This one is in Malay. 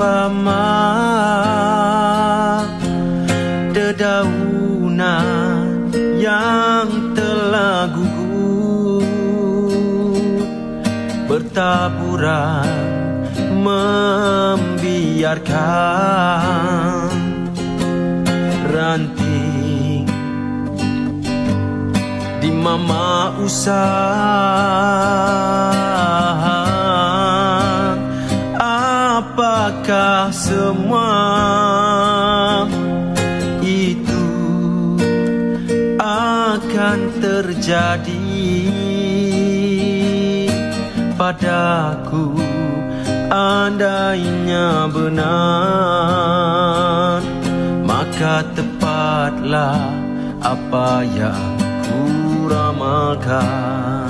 pama dedaunan yang telah gugur bertaburan membiarkan ranting di mama usah apakah semua itu akan terjadi padaku? Andainya benar maka tepatlah apa yang ku ramalkan